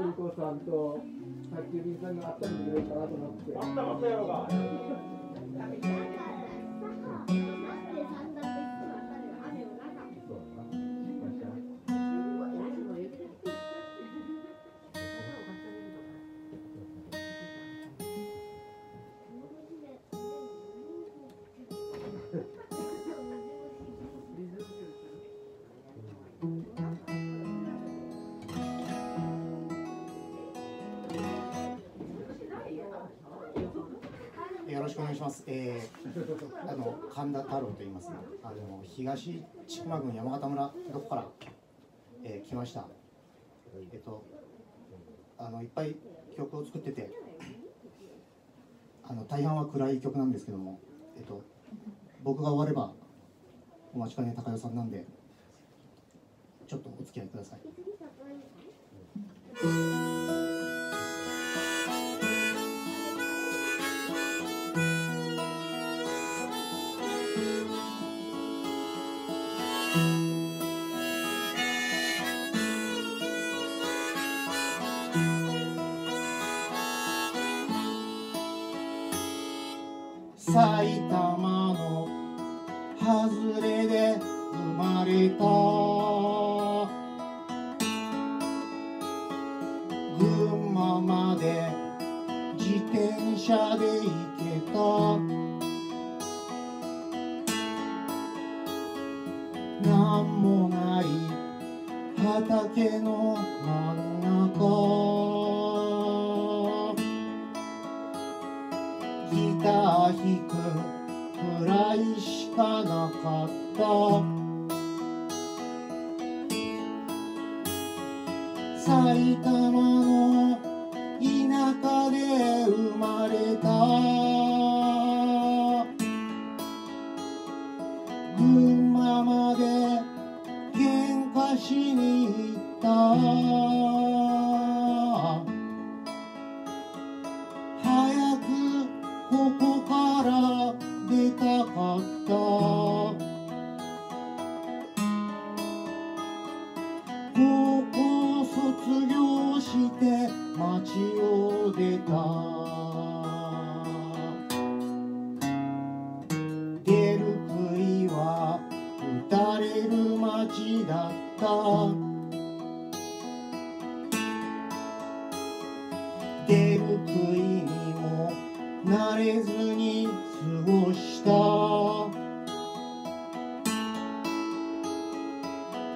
のりこさんと宅急便さんがあったんじゃないかなと思って。神田太郎と言いますが、あの東千曲郡山形村どこから、えー来ました。えっとあのいっぱい曲を作ってて、あの大半は暗い曲なんですけども、えっと僕が終わればお待ちかね高代さんなんで、ちょっとお付き合いください。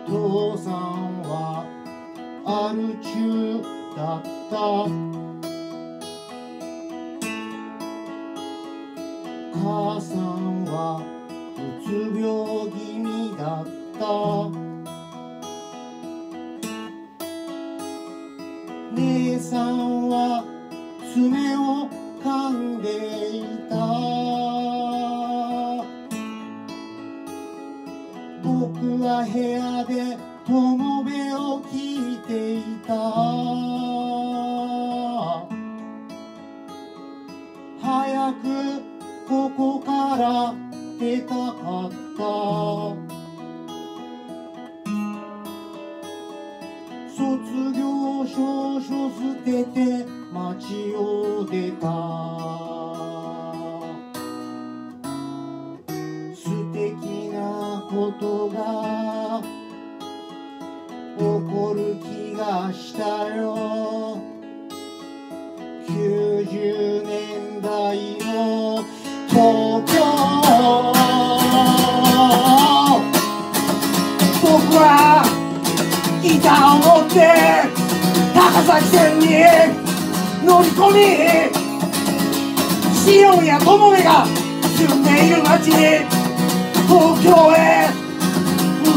父さんはアル中だった。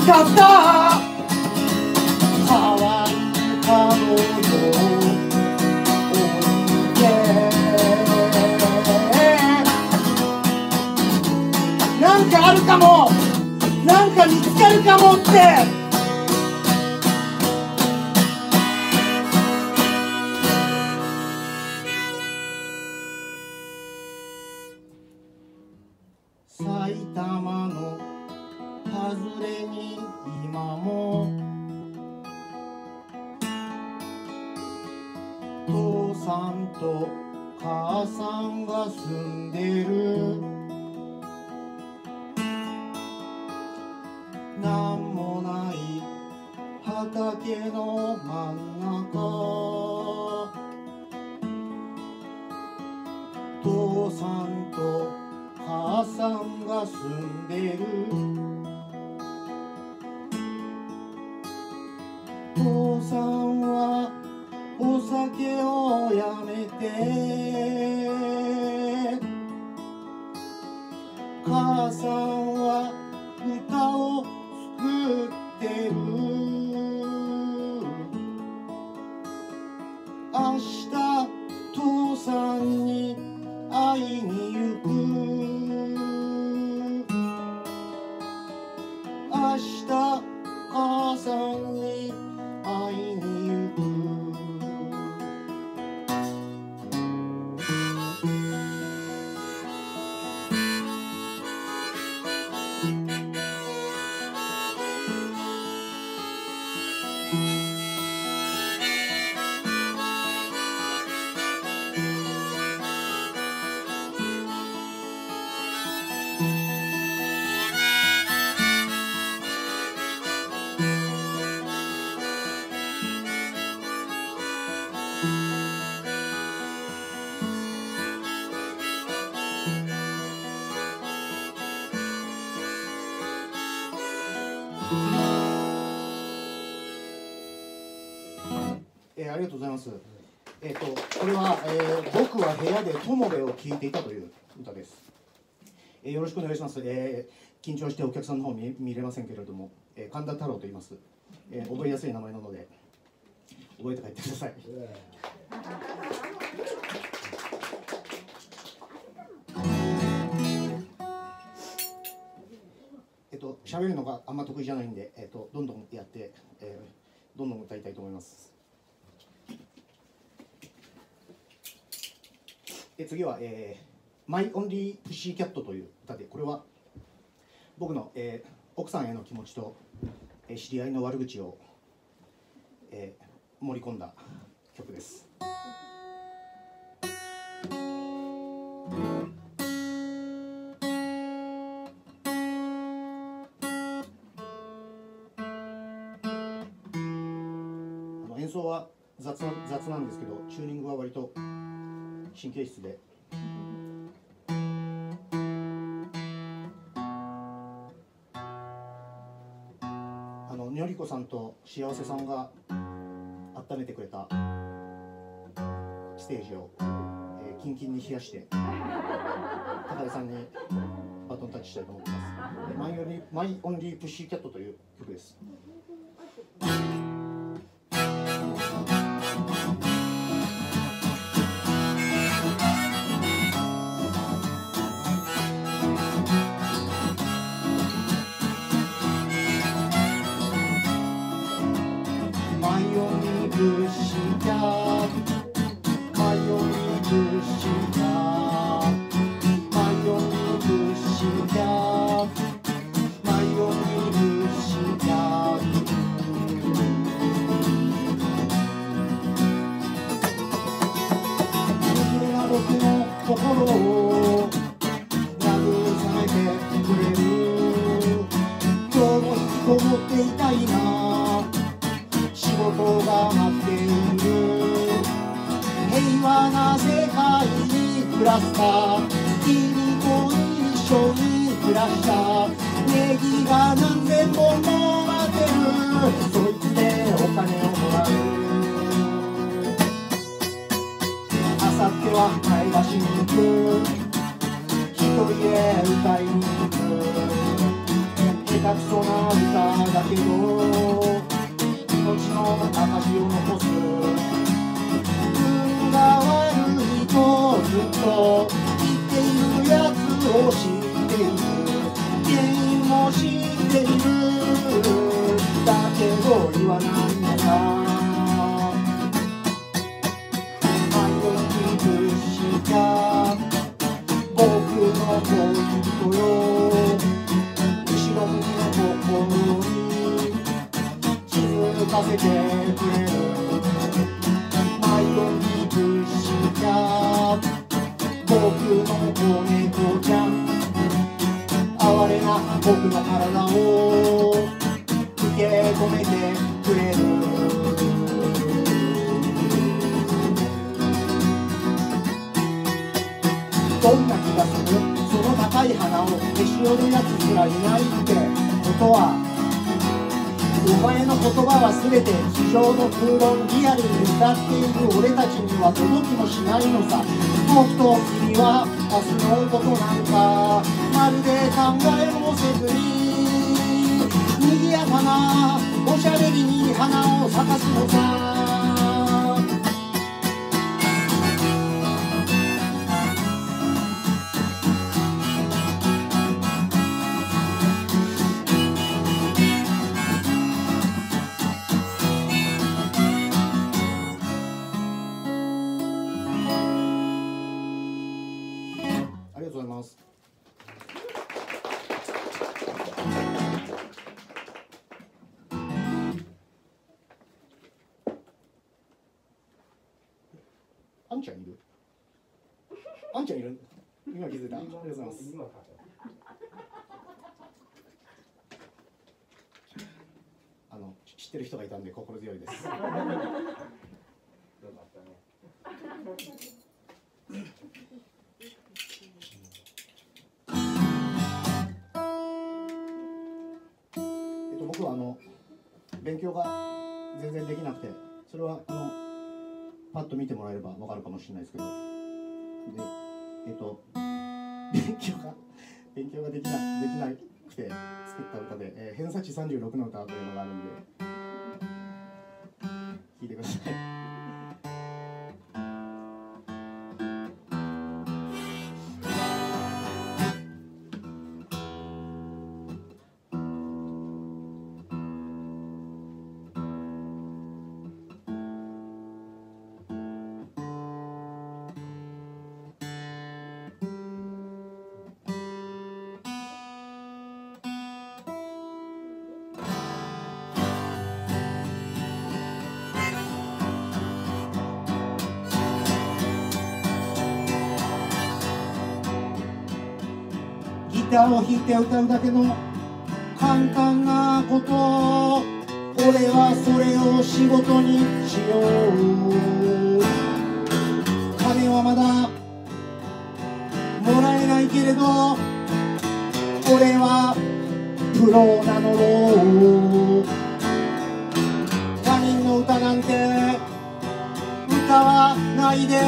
かった。乾いたのよなんかあるかも。なんか見つかるかもって。明日母さんにがとうございます。えっ、とこれは、えー僕は部屋で友部を聞いていたという歌です。えーよろしくお願いします。えー緊張してお客さんの方見見れませんけれども、えー神田太郎と言います。えー覚えやすい名前なので覚えて帰ってください。えっと喋るのがあんま得意じゃないんで、えっとどんどんやって、えーどんどん歌いたいと思います。で次は、えー「My Only Pussy Cat」という歌でこれは僕の、えー奥さんへの気持ちと、えー知り合いの悪口を、えー盛り込んだ曲です。あの演奏は雑な雑なんですけどチューニングは割と神経質で。あのにょりこさんと幸せさんが温めてくれたステージを、えーキンキンに冷やして高田さんにバトンタッチしたいと思ってます。マイオンリーマイオンリープッシーキャットという曲です。心を慰めてくれる。今日も引きこもっていたいな。仕事が待っている。平和な世界に暮らすか君と一緒に暮らしたネギが何千しく一人で歌いに行く下手くそな歌だけど命の証を残す運が悪いとずっと言っているやつを知っている原因も知っているだけど言わないのさ。てくれるマイオンにブッシさ僕の子猫ちゃん哀れな僕の体を受け止めてくれるどんな気がするその高い鼻をへし折るやつすらいないってことはお前の言葉は全て地上の空論リアルに歌っている俺たちには届きもしないのさ。僕と君は明日のことなんかまるで考えもせずに賑やかなおしゃべりに花を咲かすのさ。ます。あの知ってる人がいたんで心強いです。よかったねえっと僕はあの勉強が全然できなくてそれはあのパッと見てもらえればわかるかもしれないですけどでえっと勉強が勉強ができなできなくて作った歌で「えー偏差値36の歌」というのがあるんで聴いてください。て歌うだけの簡単なこと。俺はそれを仕事にしよう。金はまだもらえないけれど俺はプロなのろう。他人の歌なんて歌わないで。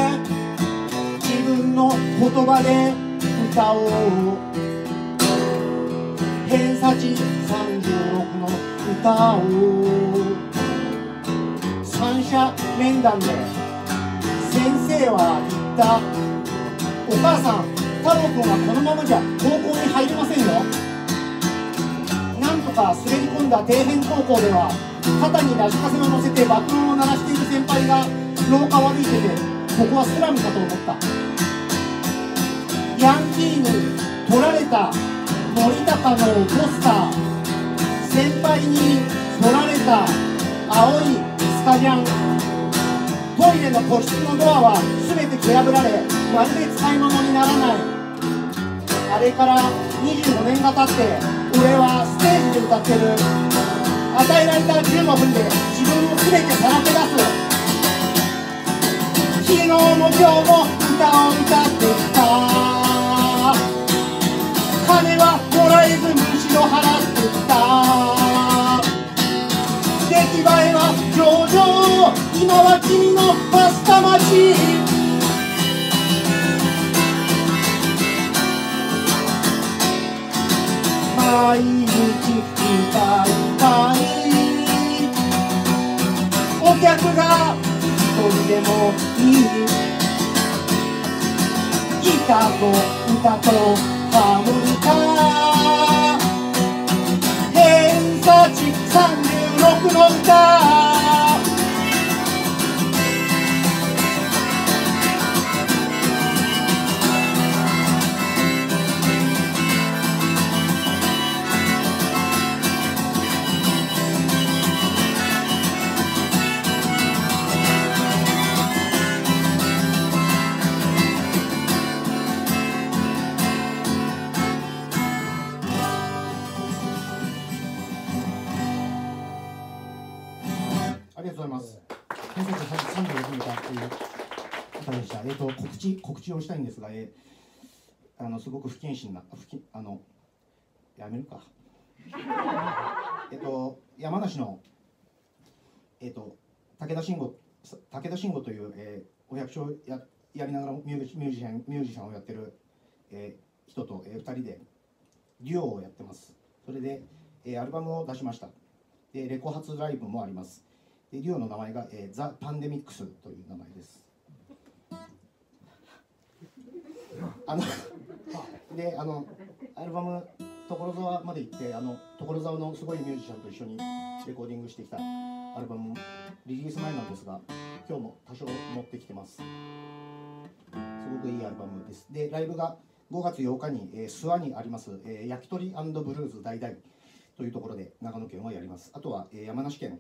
自分の言葉で歌おう。偏差値36の歌を三者面談で先生は言った。お母さん太郎くんはこのままじゃ高校に入れませんよ。なんとか滑り込んだ底辺高校では肩にラジカセを乗せて爆音を鳴らしている先輩が廊下を歩いててここはスラムかと思った。ヤンキーに取られた。森高のポスター。先輩に取られた青いスカジャン。トイレの個室のドアは全て蹴破られまるで使い物にならない。あれから25年が経って俺はステージで歌ってる。与えられた15分で自分を全てさらけ出す。昨日も今日も歌を歌ってきた。金はもらえずむしろ払ってきた。出来栄えは上々。今は君のパスタ待ち毎日歌いたい。お客が一人でもいい。ギターと歌と。ハーモニすごく不謹慎な不謹あのやめるか。えっと山梨のえっ、と武田信吾武田信吾という、えー、お役所ややりながらミュージミュージシャンミュージシャンをやってる、えー人と、えー、2人でデュオをやってます。それで、えーアルバムを出しました。でレコ発ライブもあります。でデュオの名前が、えー、ザ・パンデミックスという名前です。あのであのアルバム所沢まで行ってあの所沢のすごいミュージシャンと一緒にレコーディングしてきたアルバムリリース前なんですが今日も多少持ってきてます。すごくいいアルバムです。でライブが5月8日に、えー、諏訪にあります、えー焼き鳥ブルーズ大々というところで長野県はやります。あとは、えー山梨県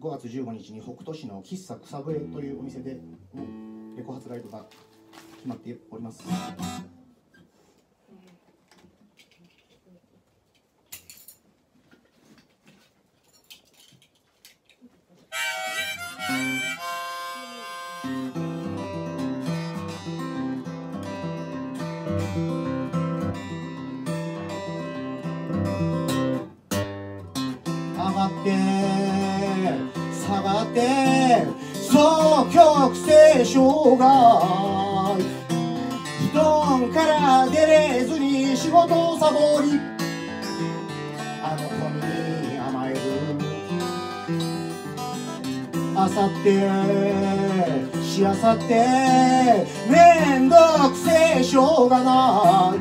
5月15日に北斗市の喫茶草笛というお店でレコ発ライブが決まっております。さってめんどくせえしょうがない。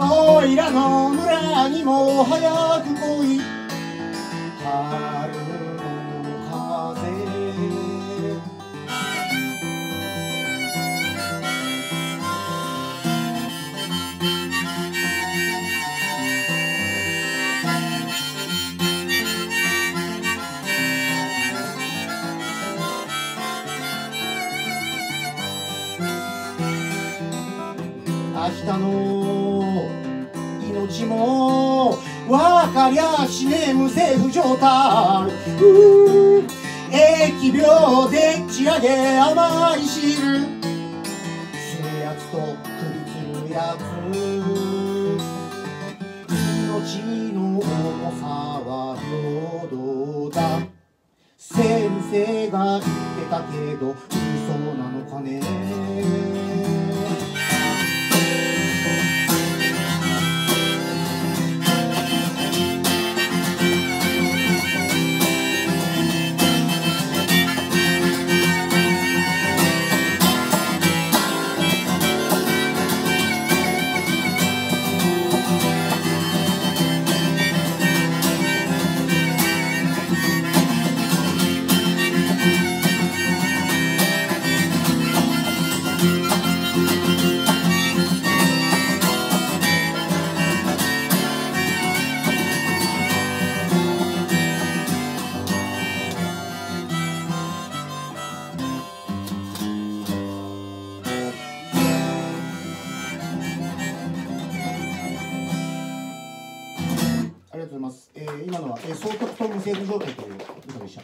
おいらの村にも早いも分かりゃしねえ無政府状態。疫病でっち上げ甘い汁。するやつと首つるやつ命の重さは平等だ。先生が言ってたけど嘘なのかね。督と無政府状態という歌でした。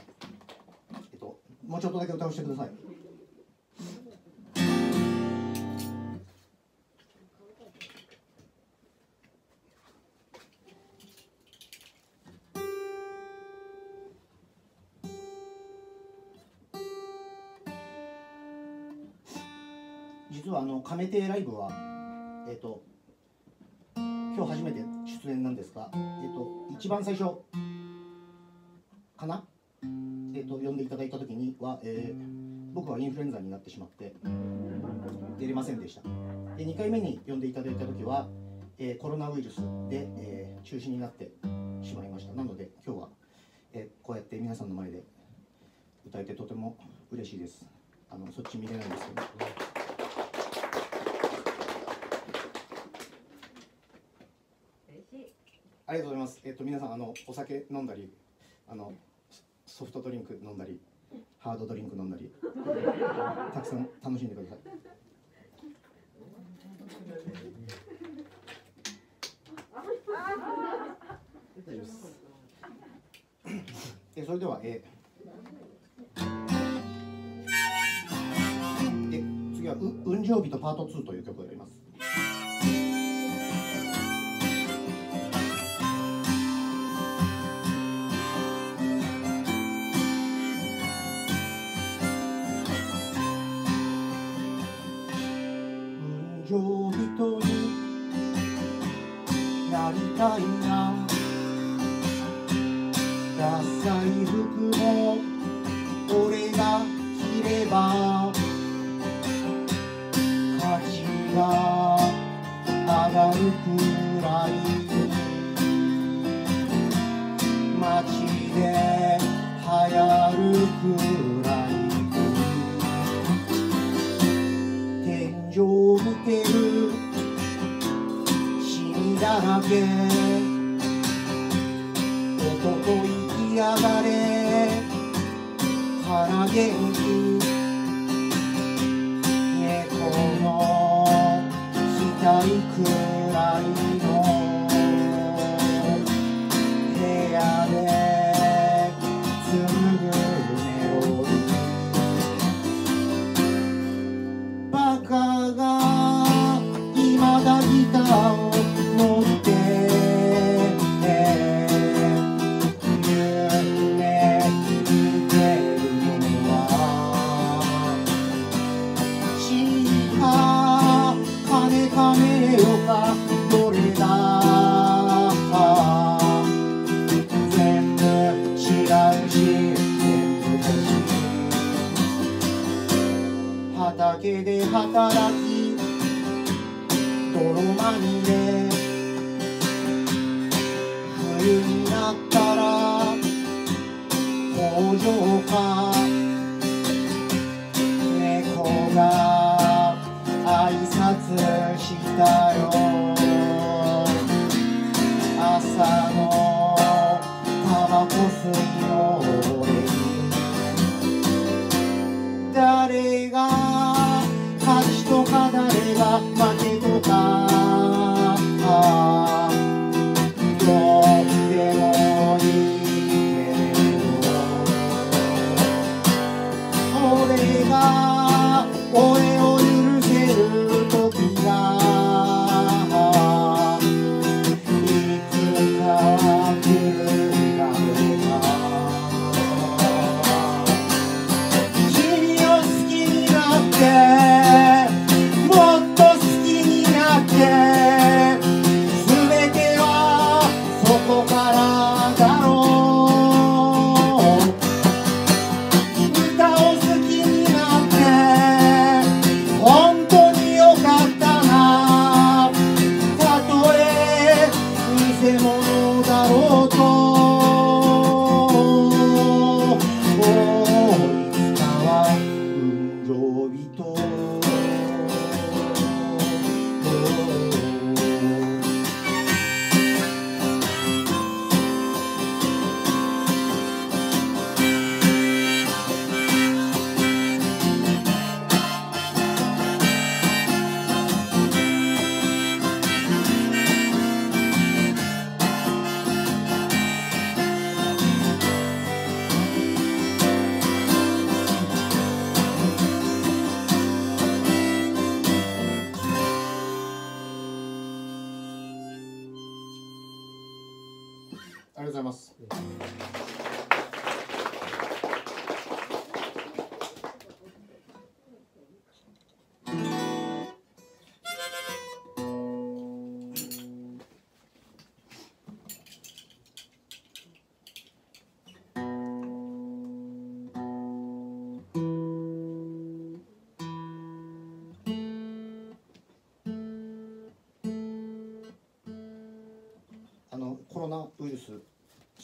えっと、もうちょっとだけ歌わせてください。実はあの亀亭ライブはえっ、と今日初めて出演なんですが、えっと、一番最初んでいただいた時には、えー僕はインフルエンザになってしまって出れませんでした。で2回目に呼んでいただいた時は、えーコロナウイルスで、えー中止になってしまいました。なので今日は、えーこうやって皆さんの前で歌えてとても嬉しいです。あのそっち見れないんですけど。ありがとうございます。えっ、と皆さんあのお酒飲んだり、あのソフトドリンク飲んだり、ハードドリンク飲んだり、たくさん楽しんでください。大丈夫です。えそれでは、えーえ次はう「雲上人パート2」という曲をやります。たいな。ダサい服もだらけ男行きやがれから元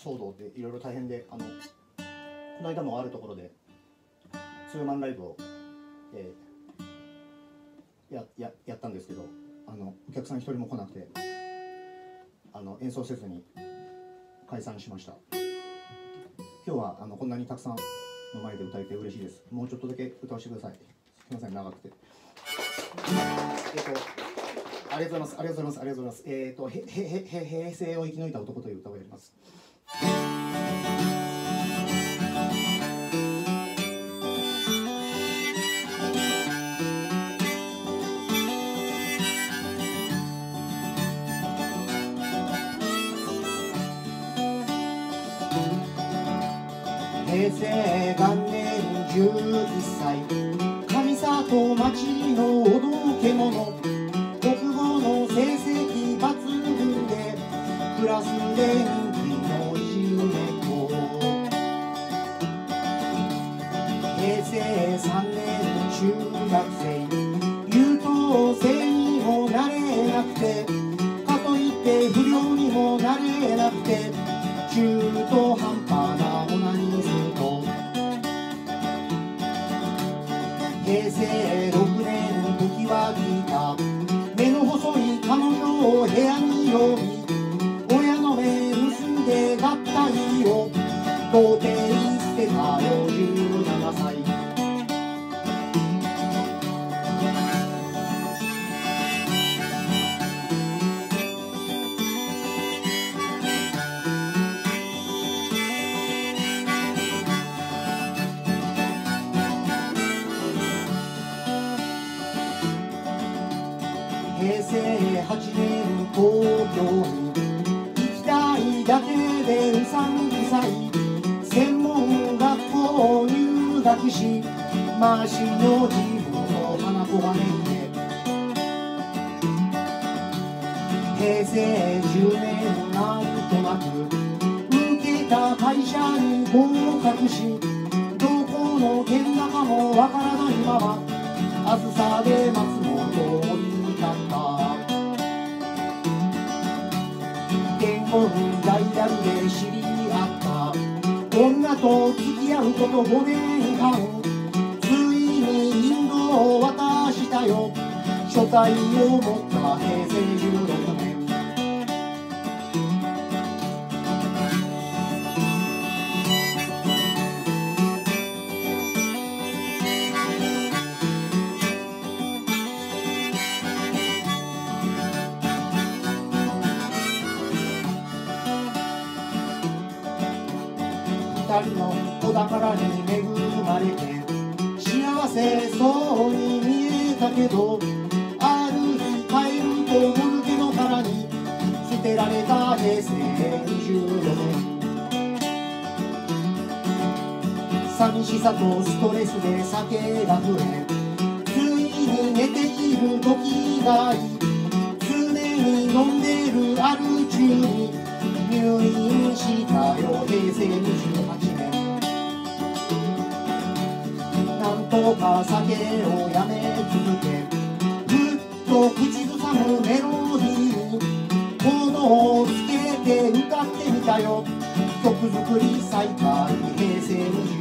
騒動でいろいろ大変であのこの間もあるところでツーマンライブを、えーやややったんですけどあのお客さん一人も来なくてあの演奏せずに解散しました今日はあのこんなにたくさんの前で歌えて嬉しいですもうちょっとだけ歌わせてくださいすみません長くてえっとありがとうございます。ありがとうございます。ありがとうございます。えっ、と、へ、へ、へ、平成を生き抜いた男という歌をやります。平成元年11歳上里町のおどけ者。中途平成8年東京に行きたいだけでうさんくさい専門学校入学しマシの自分の花子がね平成10年なんとなく受けた会社に合格しどこの県だかもわからないままあずさで松本で知り合った。女と付き合うこと5年間ついにインドを渡したよ。書体を持った平成16寂しさとストレスで酒が増えついに寝ている時がい常に飲んでるある中に入院したよ平成28年なんとか酒をやめ。続けふっと口ずさむメロディーにコードをつけて歌ってみたよ。曲作り再開平成29年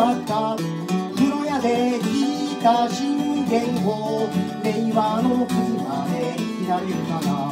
わった風呂屋で引いた信玄を令和の車で見られるから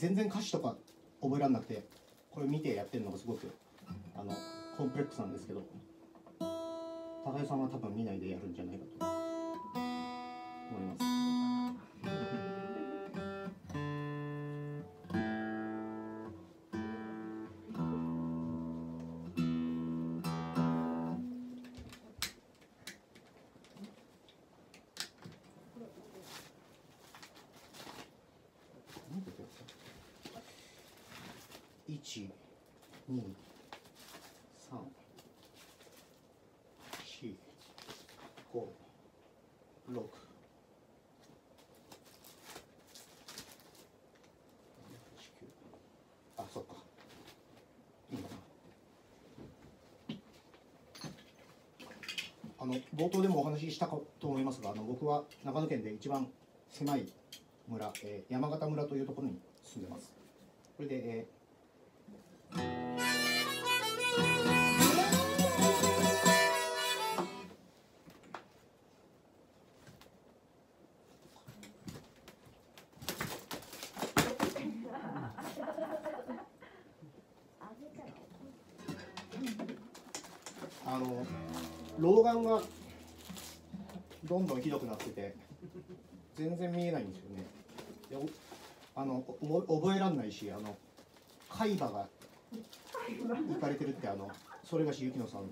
全然歌詞とか覚えられなくてこれ見てやってるのがすごくあのコンプレックスなんですけど高井さんは多分見ないでやるんじゃないかと。1 2 3 4 5あそっかあの冒頭でもお話ししたかと思いますがあの僕は長野県で一番狭い村、えー、山形村というところに住んでます。これで、えーないしあの海馬が行かれてるってあのそれがしゆきのさん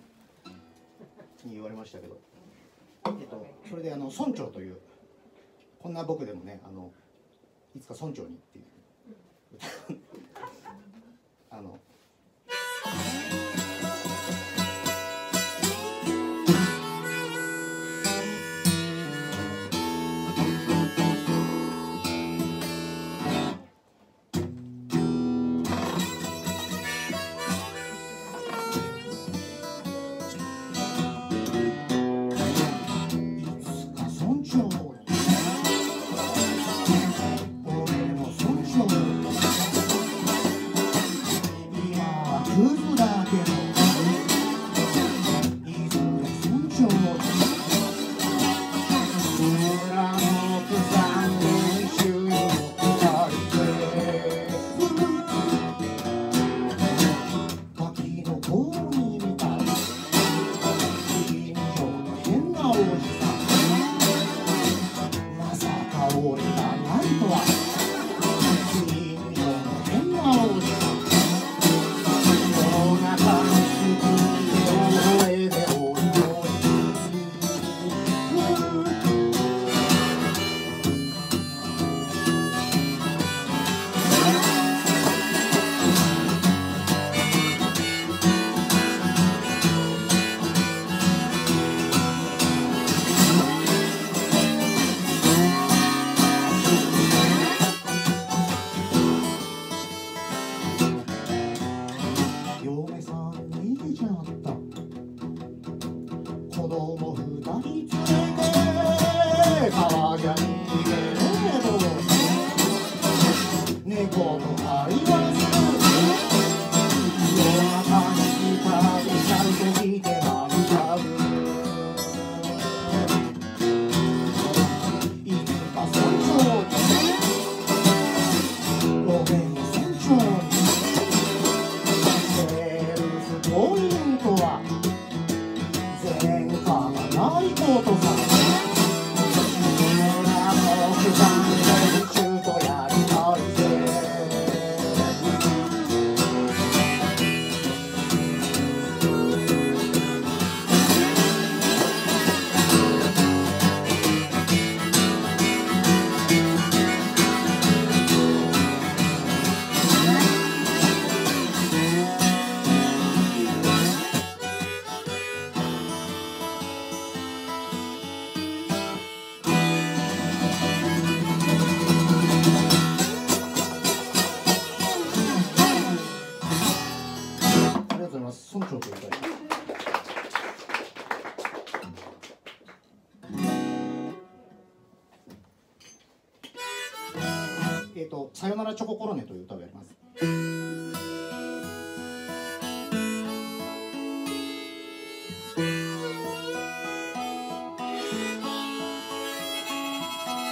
に言われましたけど、えっと、それであの村長というこんな僕でもねあのいつか村長にっていう。あの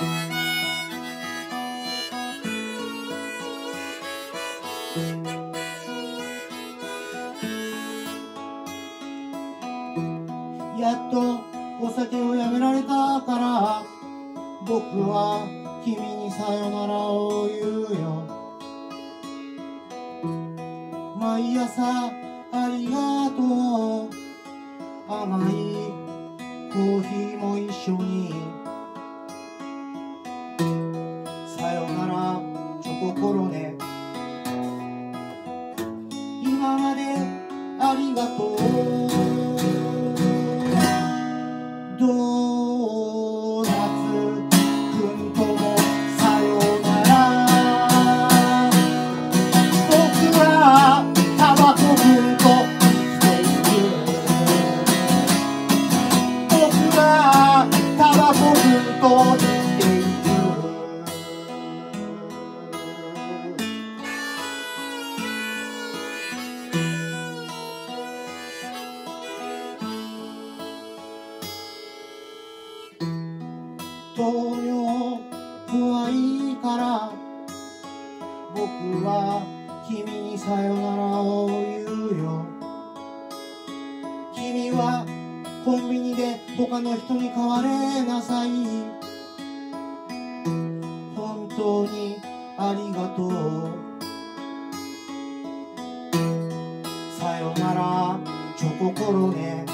や他の人に変われなさい。本当にありがとう。さよならチョココロネ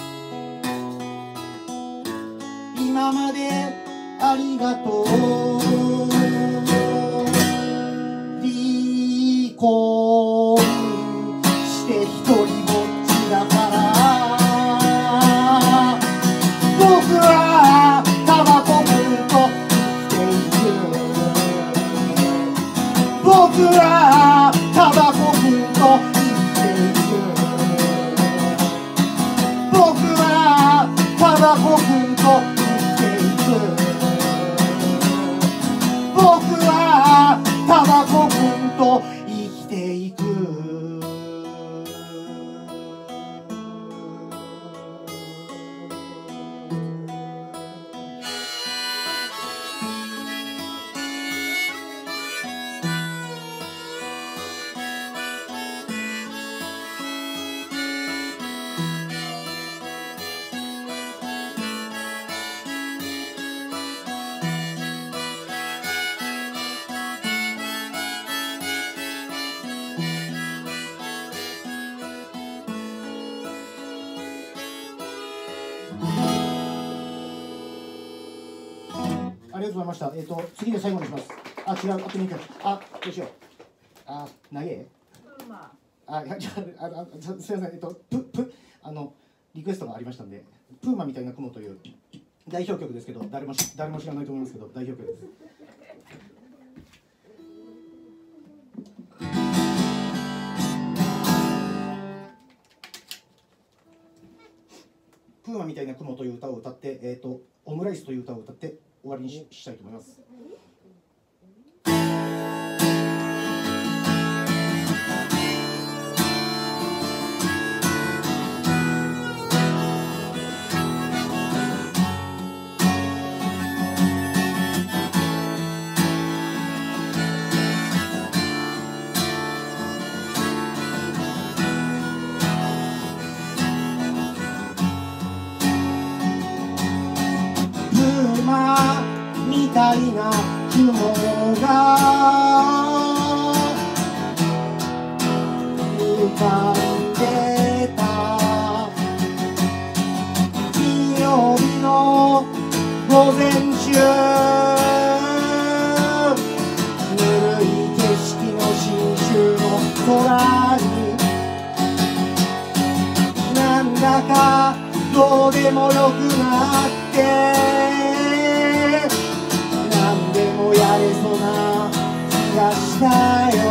今までありがとう。りがとうございました。えっ、と、次で最後にします。あ、違う、あと2曲。あ、どうしよう。あ、投げ？あ、いや、じゃあ、あ、あ、すすみません、えっと、プ、プ、あの、リクエストがありましたんで。プーマみたいな雲という。代表曲ですけど、誰もし、誰も知らないと思いますけど、代表曲です。プーマみたいな雲という歌を歌って、えっ、と、オムライスという歌を歌って、終わりにしたいと思います。雲が浮かんでた。金曜日の午前中ぬるい景色の新州の空になんだかどうでもよくなってでもやれそうな気がしたよ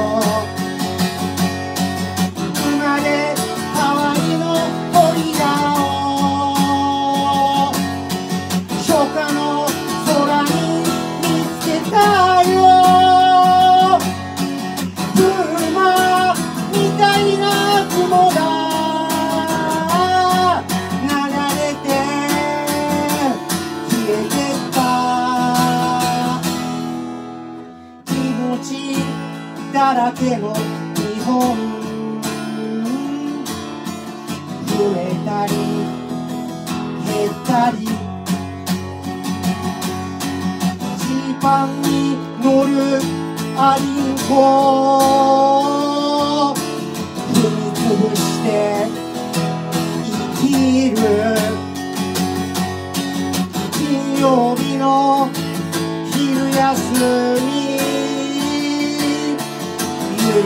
だけの日本増えたり減ったりジーパンに乗るアリンコ踏みつぶして生きる。金曜日の昼休み。ゆる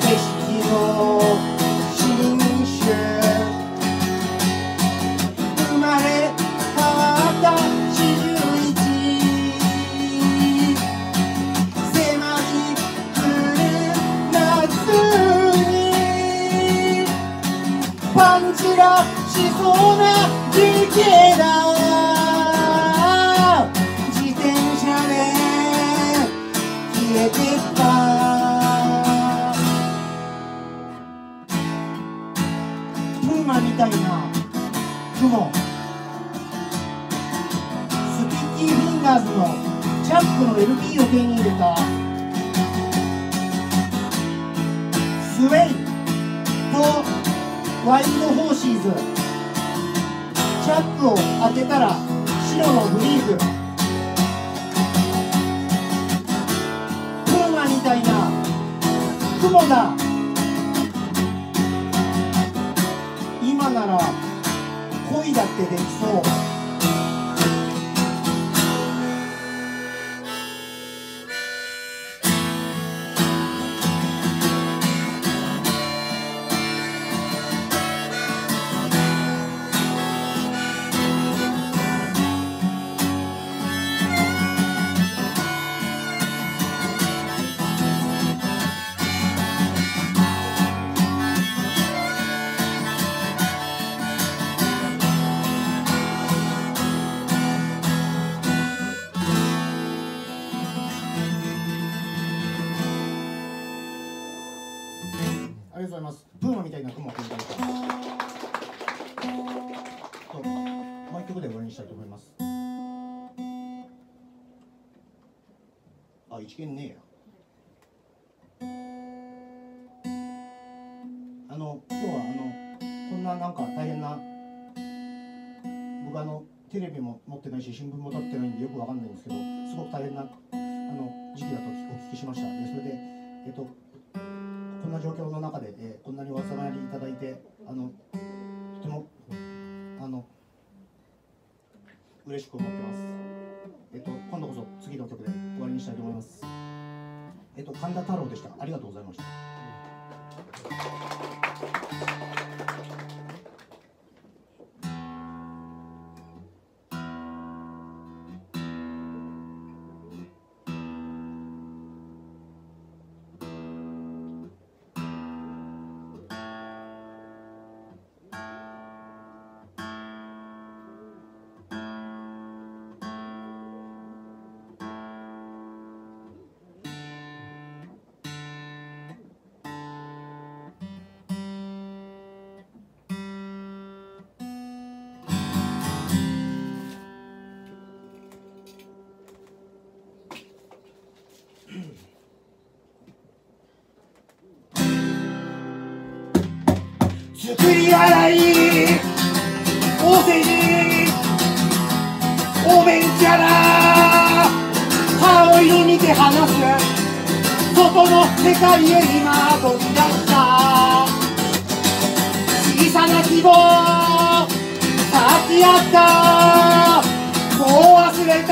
景色の新種生まれ変わった四十一迫り来る夏にパンチラしそうな時期だありがとうございます。プーマみたいな雲を見たいと。と、もう一曲で終わりにしたいと思います。あ、一見ねえや。あの、今日はあの、こんななんか大変な。僕あの、テレビも持ってないし、新聞も立ってないんで、よくわかんないんですけど、すごく大変な。あの、時期だとお聞きしました。で、それで、えっと。こんな状況の中で、えーこんなにお集まりいただいてあのとてもあの嬉しく思ってます。えっと今度こそ次の曲で終わりにしたいと思います。えっと神田太郎でした。ありがとうございました。作り洗いお世辞おべんちゃら顔色見て話す。外の世界へ今飛び出した。小さな希望咲き合った。もう忘れた。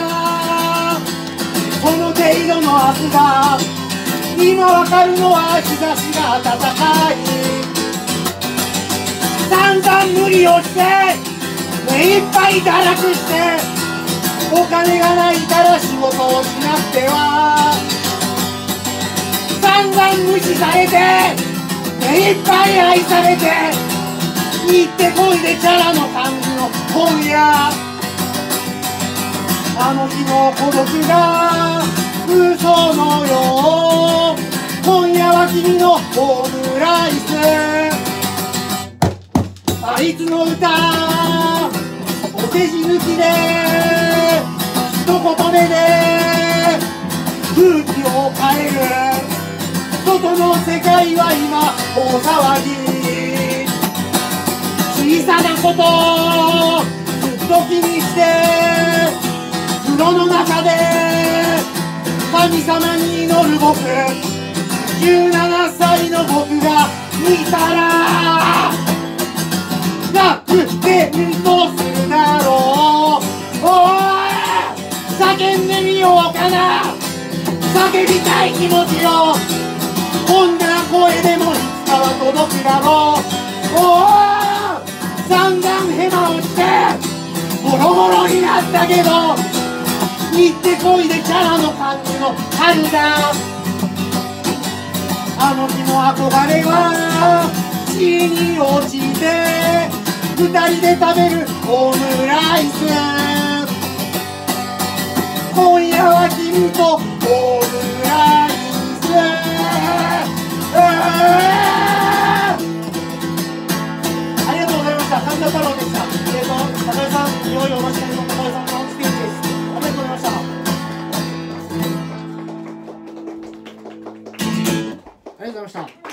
その程度の明日が今わかるのは日差しが暖かい。散々無理をして目いっぱい堕落してお金がないから仕事をしなくては。散々無視されて目いっぱい愛されて行ってこいでチャラの感じの本屋。あの日の孤独が嘘のよう。今夜は君のオムライス。あいつの歌お世辞抜きで一言目で空気を変える外の世界は今大騒ぎ小さなことずっ時にして風呂の中で神様に祈る僕17歳の僕が見たら楽天とするだろう。おい叫んでみようかな。叫びたい気持ちを。こんな声でもいつかは届くだろう。おお散々ヘマをしてボロボロになったけど行ってこいでキャラの感じの春だ。あの日も憧れは地に落ちて二人で食べるオムライス。今夜は君とオムライス。ありがとうございました。神田太郎でした。えっ、と高井さんいよいよお待ちかねの高井さんのステージですありがとうございました。ありがとうございました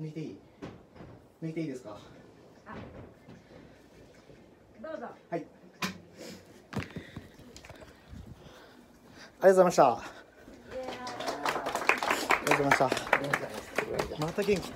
抜いていい抜いていいですか？どうぞ。はい。ありがとうございました。ありがとうございました。また元気。